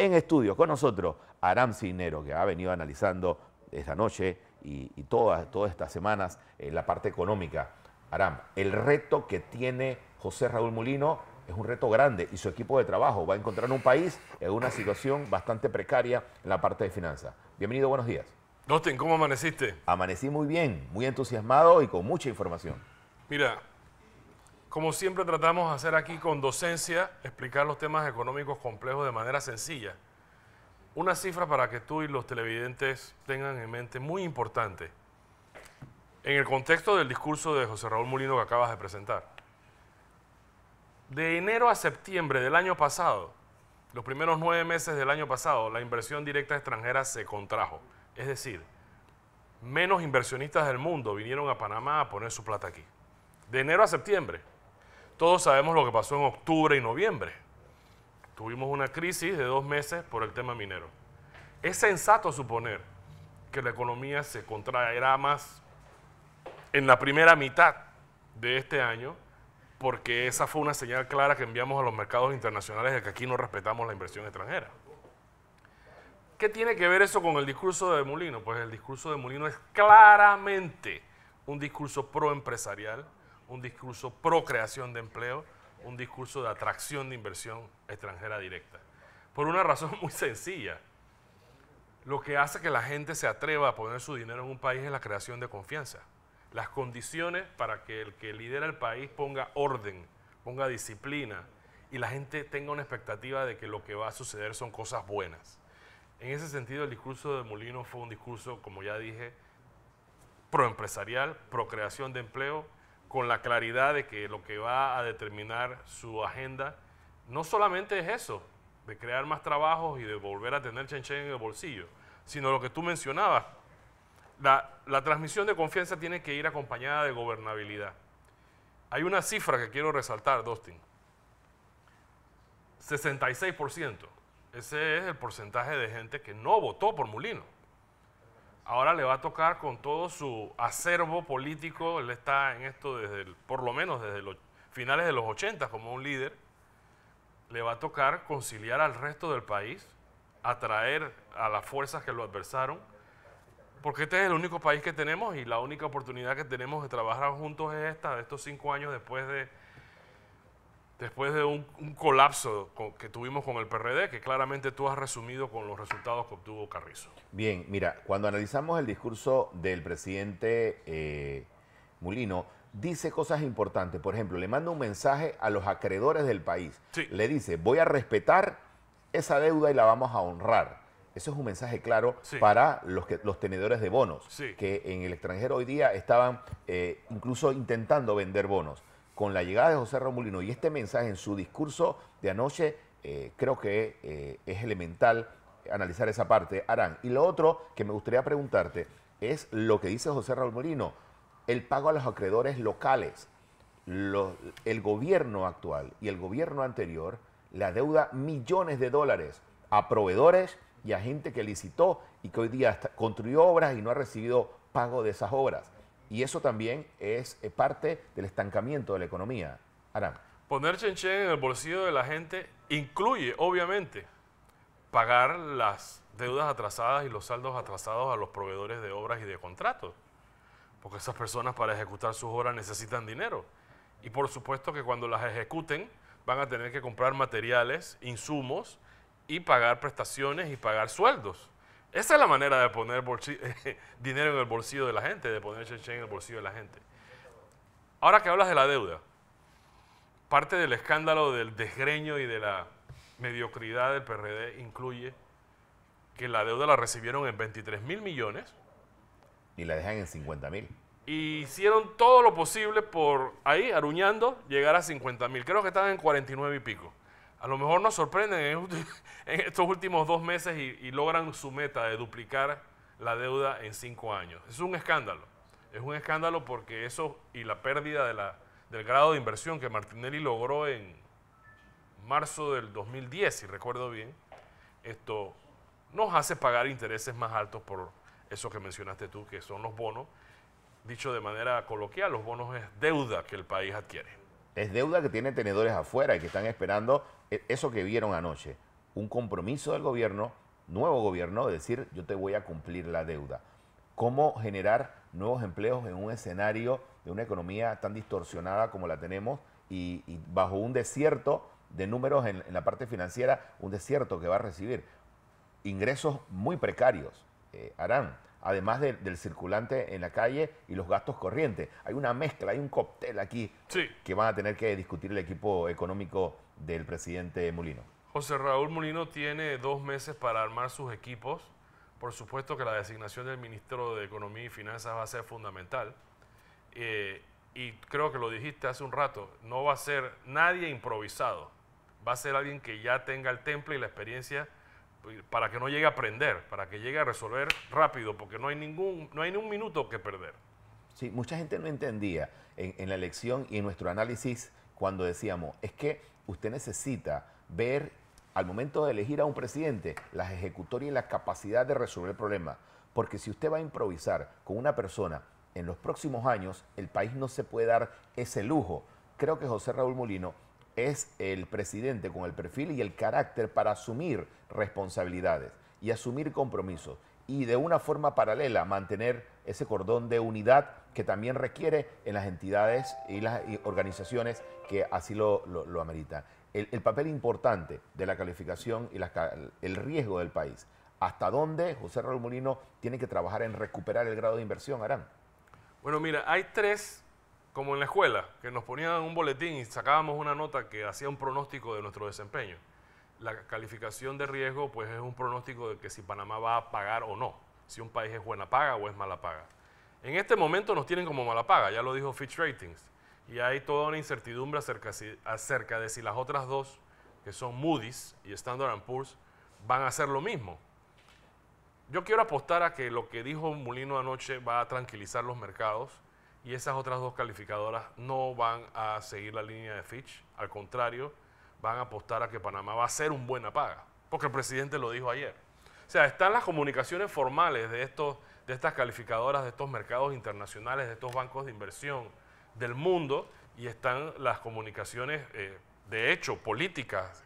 En estudio con nosotros, Aram Cinero, que ha venido analizando esta noche y, todas, todas estas semanas eh, la parte económica. Aram, el reto que tiene José Raúl Molino es un reto grande y su equipo de trabajo va a encontrar un país en una situación bastante precaria en la parte de finanzas. Bienvenido, buenos días. Dostin, ¿cómo amaneciste? Amanecí muy bien, muy entusiasmado y con mucha información. Mira, como siempre tratamos de hacer aquí con docencia, explicar los temas económicos complejos de manera sencilla. Una cifra para que tú y los televidentes tengan en mente muy importante. En el contexto del discurso de José Raúl Molino que acabas de presentar. De enero a septiembre del año pasado, los primeros nueve meses del año pasado, la inversión directa extranjera se contrajo. Es decir, menos inversionistas del mundo vinieron a Panamá a poner su plata aquí. De enero a septiembre. Todos sabemos lo que pasó en octubre y noviembre. Tuvimos una crisis de dos meses por el tema minero. Es sensato suponer que la economía se contraerá más en la primera mitad de este año, porque esa fue una señal clara que enviamos a los mercados internacionales de que aquí no respetamos la inversión extranjera. ¿Qué tiene que ver eso con el discurso de Molino? Pues el discurso de Molino es claramente un discurso proempresarial, un discurso pro creación de empleo, un discurso de atracción de inversión extranjera directa. Por una razón muy sencilla. Lo que hace que la gente se atreva a poner su dinero en un país es la creación de confianza. Las condiciones para que el que lidera el país ponga orden, ponga disciplina y la gente tenga una expectativa de que lo que va a suceder son cosas buenas. En ese sentido, el discurso de Molino fue un discurso, como ya dije, proempresarial, pro creación de empleo, con la claridad de que lo que va a determinar su agenda no solamente es eso, de crear más trabajos y de volver a tener chenchen en el bolsillo, sino lo que tú mencionabas. La, transmisión de confianza tiene que ir acompañada de gobernabilidad. Hay una cifra que quiero resaltar, Dustin. 66%. Ese es el porcentaje de gente que no votó por Mulino ahora le va a tocar con todo su acervo político, él está en esto desde, por lo menos desde los finales de los 80 como un líder, le va a tocar conciliar al resto del país, atraer a las fuerzas que lo adversaron, porque este es el único país que tenemos y la única oportunidad que tenemos de trabajar juntos es esta, de estos cinco años después de después de un, colapso que tuvimos con el PRD, que claramente tú has resumido con los resultados que obtuvo Carrizo. Bien, mira, cuando analizamos el discurso del presidente eh, Mulino, dice cosas importantes. Por ejemplo, le manda un mensaje a los acreedores del país. Le dice, voy a respetar esa deuda y la vamos a honrar. Eso es un mensaje claro para los, que, los tenedores de bonos, que en el extranjero hoy día estaban eh, incluso intentando vender bonos con la llegada de José Romulino y este mensaje en su discurso de anoche, eh, creo que eh, es elemental analizar esa parte, Arán. Y lo otro que me gustaría preguntarte es lo que dice José Raúl Molino, el pago a los acreedores locales. el gobierno actual y el gobierno anterior le adeuda millones de dólares a proveedores y a gente que licitó y que hoy día construyó obras y no ha recibido pago de esas obras. Y eso también es eh, parte del estancamiento de la economía. Aram. Poner chenchen en el bolsillo de la gente incluye, obviamente, pagar las deudas atrasadas y los saldos atrasados a los proveedores de obras y de contratos. Porque esas personas para ejecutar sus obras necesitan dinero. Y por supuesto que cuando las ejecuten van a tener que comprar materiales, insumos y pagar prestaciones y pagar sueldos. Esa es la manera de poner dinero en el bolsillo de la gente, de poner cheche en el bolsillo de la gente. Ahora que hablas de la deuda, parte del escándalo del desgreño y de la mediocridad del PRD incluye que la deuda la recibieron en 23 mil millones. Y la dejan en 50 mil. Y hicieron todo lo posible por ahí, aruñando, llegar a 50 mil. Creo que estaban en 49 y pico a lo mejor nos sorprenden en, estos últimos dos meses y, logran su meta de duplicar la deuda en cinco años. Es un escándalo. Es un escándalo porque eso y la pérdida del grado de inversión que Martinelli logró en marzo del 2010, si recuerdo bien, esto nos hace pagar intereses más altos por eso que mencionaste tú, que son los bonos. Dicho de manera coloquial, los bonos es deuda que el país adquiere. Es deuda que tienen tenedores afuera y que están esperando eso que vieron anoche. un compromiso del gobierno, nuevo gobierno, de decir yo te voy a cumplir la deuda. ¿Cómo generar nuevos empleos en un escenario de una economía tan distorsionada como la tenemos y, bajo un desierto de números en, la parte financiera, un desierto que va a recibir ingresos muy precarios? Eh, harán además del circulante en la calle y los gastos corrientes. Hay una mezcla, hay un cóctel aquí que van a tener que discutir el equipo económico del presidente Molino. José Raúl Molino tiene dos meses para armar sus equipos. Por supuesto que la designación del ministro de Economía y Finanzas va a ser fundamental. Eh, y creo que lo dijiste hace un rato, no va a ser nadie improvisado. Va a ser alguien que ya tenga el temple y la experiencia para que no llegue a aprender, para que llegue a resolver rápido, porque no hay ningún, no hay ni un minuto que perder. Sí, mucha gente no entendía en, la elección y en nuestro análisis cuando decíamos, es que usted necesita ver al momento de elegir a un presidente las ejecutorias y la capacidad de resolver problemas. Porque si usted va a improvisar con una persona en los próximos años, el país no se puede dar ese lujo. Creo que José Raúl Molino es el presidente con el perfil y el carácter para asumir responsabilidades y asumir compromisos y de una forma paralela mantener ese cordón de unidad que también requiere en las entidades y las organizaciones que así lo, ameritan. El, papel importante de la calificación y el riesgo del país. ¿Hasta dónde José Raúl Molino tiene que trabajar en recuperar el grado de inversión, Arán? Bueno, mira, hay tres como en la escuela, que nos ponían un boletín y sacábamos una nota que hacía un pronóstico de nuestro desempeño. La calificación de riesgo, pues es un pronóstico de que si Panamá va a pagar o no, si un país es buena paga o es mala paga. En este momento nos tienen como mala paga, ya lo dijo Fitch Ratings, y hay toda una incertidumbre acerca, acerca de si las otras dos, que son Moody's y Standard Poor's, van a hacer lo mismo. Yo quiero apostar a que lo que dijo Mulino anoche va a tranquilizar los mercados y esas otras dos calificadoras no van a seguir la línea de Fitch, al contrario, van a apostar a que Panamá va a ser un buena paga, porque el presidente lo dijo ayer. O sea, están las comunicaciones formales de, estos, de estas calificadoras, de estos mercados internacionales, de estos bancos de inversión del mundo, y están las comunicaciones, eh, de hecho, políticas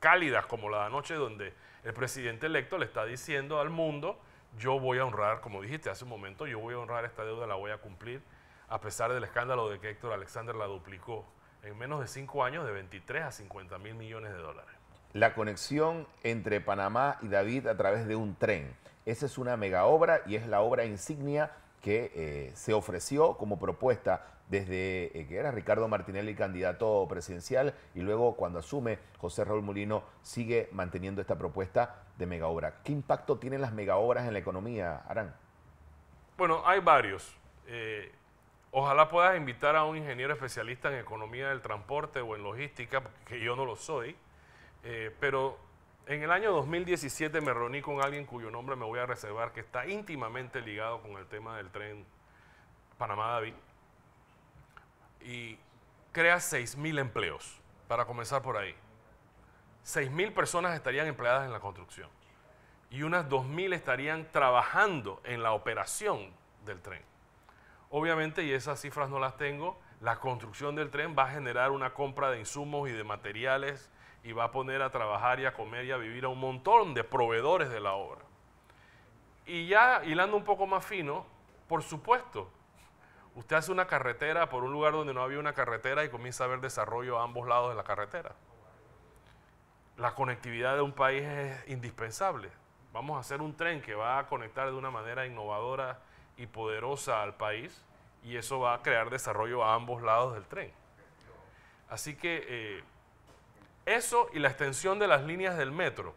cálidas como la de anoche, donde el presidente electo le está diciendo al mundo, yo voy a honrar, como dijiste hace un momento, yo voy a honrar esta deuda, la voy a cumplir, a pesar del escándalo de que Héctor Alexander la duplicó en menos de cinco años de 23 a 50 mil millones de dólares. La conexión entre Panamá y David a través de un tren. Esa es una mega obra y es la obra insignia que eh, se ofreció como propuesta desde eh, que era Ricardo Martinelli candidato presidencial y luego cuando asume José Raúl Molino sigue manteniendo esta propuesta de mega obra. ¿Qué impacto tienen las mega obras en la economía, Arán? Bueno, hay varios. Eh, Ojalá puedas invitar a un ingeniero especialista en economía del transporte o en logística, que yo no lo soy, pero en el año 2017 me reuní con alguien cuyo nombre me voy a reservar, que está íntimamente ligado con el tema del tren Panamá-David, y crea 6.000 empleos, para comenzar por ahí. 6.000 personas estarían empleadas en la construcción y unas 2.000 estarían trabajando en la operación del tren. Obviamente, y esas cifras no las tengo, la construcción del tren va a generar una compra de insumos y de materiales y va a poner a trabajar y a comer y a vivir a un montón de proveedores de la obra. Y ya hilando un poco más fino, por supuesto, usted hace una carretera por un lugar donde no había una carretera y comienza a haber desarrollo a ambos lados de la carretera. La conectividad de un país es indispensable. Vamos a hacer un tren que va a conectar de una manera innovadora y poderosa al país y eso va a crear desarrollo a ambos lados del tren. Así que eh, eso y la extensión de las líneas del metro,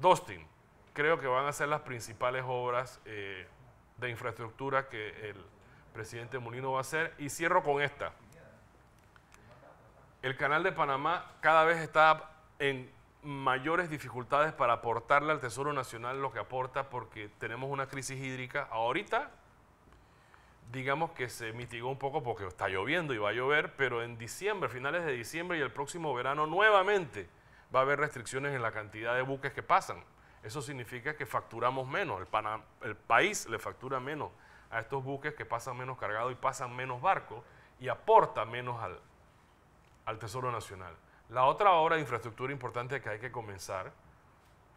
Dostin, creo que van a ser las principales obras eh, de infraestructura que el presidente Molino va a hacer. Y cierro con esta. El canal de Panamá cada vez está en mayores dificultades para aportarle al Tesoro Nacional lo que aporta porque tenemos una crisis hídrica. Ahorita, digamos que se mitigó un poco porque está lloviendo y va a llover, pero en diciembre, finales de diciembre y el próximo verano nuevamente va a haber restricciones en la cantidad de buques que pasan. Eso significa que facturamos menos, el, el país le factura menos a estos buques que pasan menos cargados y pasan menos barcos y aporta menos al, al Tesoro Nacional. La otra obra de infraestructura importante que hay que comenzar,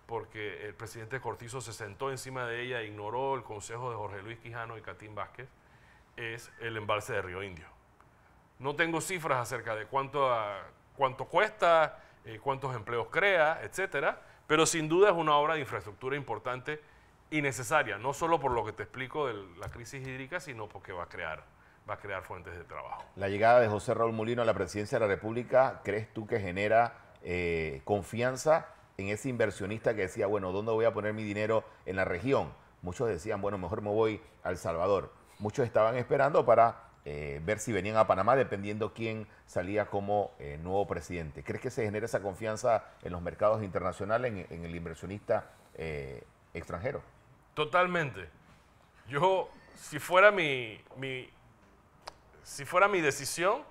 porque el presidente Cortizo se sentó encima de ella e ignoró el consejo de Jorge Luis Quijano y Catín Vázquez, es el embalse de Río Indio. No tengo cifras acerca de cuánto, cuánto cuesta, eh, cuántos empleos crea, etcétera, pero sin duda es una obra de infraestructura importante y necesaria, no solo por lo que te explico de la crisis hídrica, sino porque va a crear, va a crear fuentes de trabajo. La llegada de José Raúl Molino a la presidencia de la República, ¿crees tú que genera eh, confianza en ese inversionista que decía, bueno, ¿dónde voy a poner mi dinero en la región? Muchos decían, bueno, mejor me voy a El Salvador. Muchos estaban esperando para eh, ver si venían a Panamá dependiendo quién salía como eh, nuevo presidente. ¿Crees que se genera esa confianza en los mercados internacionales, en, el inversionista eh, extranjero? Totalmente. Yo, si fuera mi, si fuera mi decisión,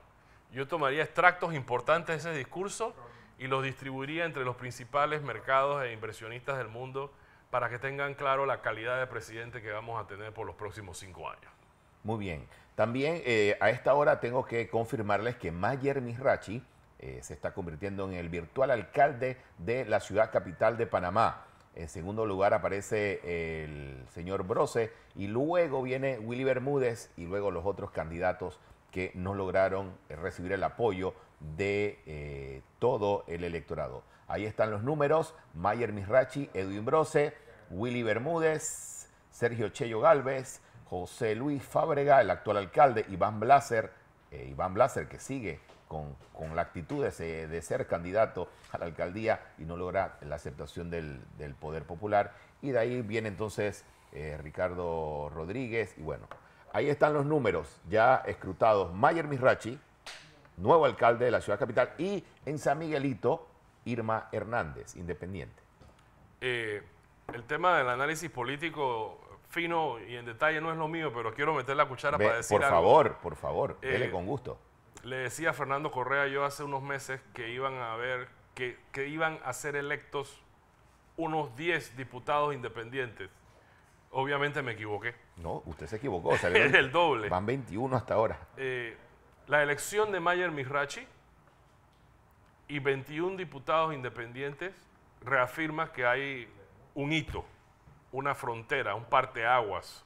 yo tomaría extractos importantes de ese discurso y los distribuiría entre los principales mercados e inversionistas del mundo para que tengan claro la calidad de presidente que vamos a tener por los próximos cinco años. Muy bien. También eh, a esta hora tengo que confirmarles que Mayer Misrachi eh, se está convirtiendo en el virtual alcalde de la ciudad capital de Panamá. En segundo lugar aparece el señor Brose y luego viene Willy Bermúdez y luego los otros candidatos que no lograron eh, recibir el apoyo de todo el electorado. Ahí están los números, Mayer Misrachi, Edwin Brose, Willy Bermúdez, Sergio Cheyo Galvez, José Luis Fábrega, el actual alcalde, Iván Blaser, eh, Iván Blaser que sigue con, la actitud de, ser candidato a la alcaldía y no logra la aceptación del, Poder Popular. Y de ahí viene entonces eh, Ricardo Rodríguez y bueno, ahí están los números ya escrutados. Mayer Misrachi, nuevo alcalde de la ciudad capital, y en San Miguelito, Irma Hernández, independiente. Eh, el tema del análisis político fino y en detalle no es lo mío, pero quiero meter la cuchara para decir Por favor, por favor, dele eh, con gusto. Le decía a Fernando Correa yo hace unos meses que iban a ver, que, que iban a ser electos unos 10 diputados independientes. Obviamente me equivoqué. No, usted se equivocó. es el doble. Van 21 hasta ahora. Eh, la elección de Mayer Mirachi y 21 diputados independientes reafirma que hay un hito una frontera, un parteaguas,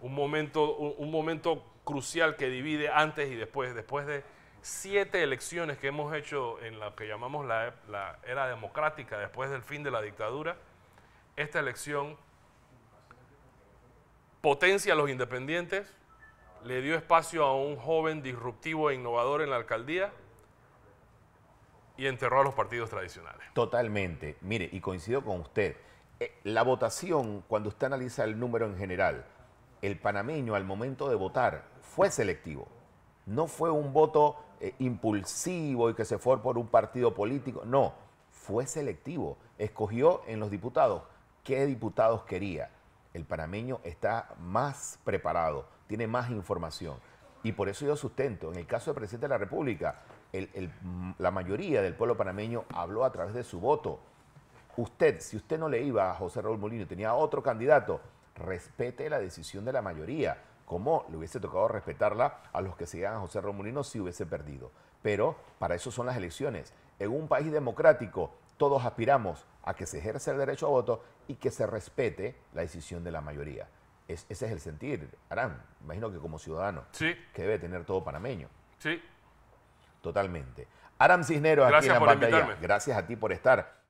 un momento, un, momento crucial que divide antes y después, después de siete elecciones que hemos hecho en lo que llamamos la, la, era democrática después del fin de la dictadura, esta elección potencia a los independientes, le dio espacio a un joven disruptivo e innovador en la alcaldía y enterró a los partidos tradicionales. Totalmente. Mire, y coincido con usted. Eh, la votación, cuando usted analiza el número en general, el panameño al momento de votar fue selectivo. No fue un voto eh, impulsivo y que se fue por un partido político. No, fue selectivo. Escogió en los diputados qué diputados quería. El panameño está más preparado, tiene más información. Y por eso yo sustento, en el caso del presidente de la República, la mayoría del pueblo panameño habló a través de su voto Usted, si usted no le iba a José Raúl Molino y tenía otro candidato, respete la decisión de la mayoría, como le hubiese tocado respetarla a los que seguían a José Raúl Molino si hubiese perdido. Pero para eso son las elecciones. En un país democrático, todos aspiramos a que se ejerza el derecho a voto y que se respete la decisión de la mayoría. ese es el sentir, Arán, imagino que como ciudadano, sí. que debe tener todo panameño. Sí. Totalmente. Aram Cisneros, aquí en la pantalla. Gracias a ti por estar.